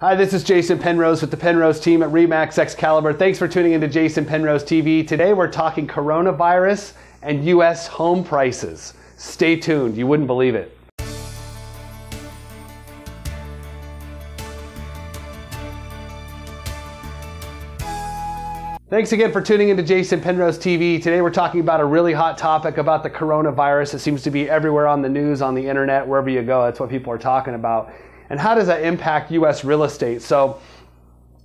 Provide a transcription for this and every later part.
Hi, this is Jason Penrose with the Penrose team at RE/MAX Excalibur. Thanks for tuning into Jason Penrose TV. Today we're talking coronavirus and U.S. home prices. Stay tuned, you wouldn't believe it. Thanks again for tuning into Jason Penrose TV. Today we're talking about a really hot topic about the coronavirus. It seems to be everywhere on the news, on the internet, wherever you go. That's what people are talking about and how does that impact US real estate? So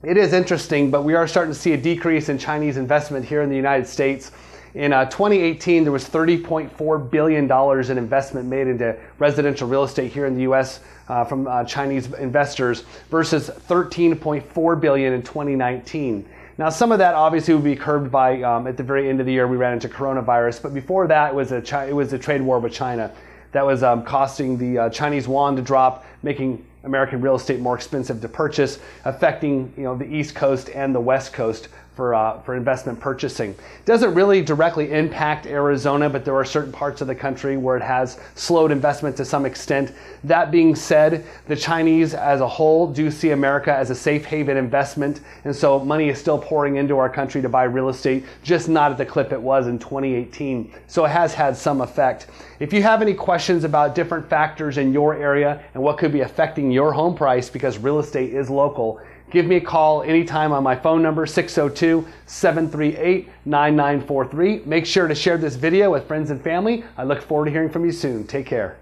it is interesting, but we are starting to see a decrease in Chinese investment here in the United States. In uh, 2018, there was $30.4 billion in investment made into residential real estate here in the U.S. Uh, from uh, Chinese investors versus 13.4 billion in 2019. Now, some of that obviously would be curbed by um, at the very end of the year we ran into coronavirus, but before that it was a it was a trade war with China that was um, costing the uh, Chinese yuan to drop, making American real estate more expensive to purchase, affecting you know the East Coast and the West Coast for, uh, for investment purchasing. Doesn't really directly impact Arizona, but there are certain parts of the country where it has slowed investment to some extent. That being said, the Chinese as a whole do see America as a safe haven investment, and so money is still pouring into our country to buy real estate, just not at the clip it was in 2018. So it has had some effect. If you have any questions about different factors in your area and what could be affecting your home price because real estate is local, Give me a call anytime on my phone number, 602 738 9943. Make sure to share this video with friends and family. I look forward to hearing from you soon. Take care.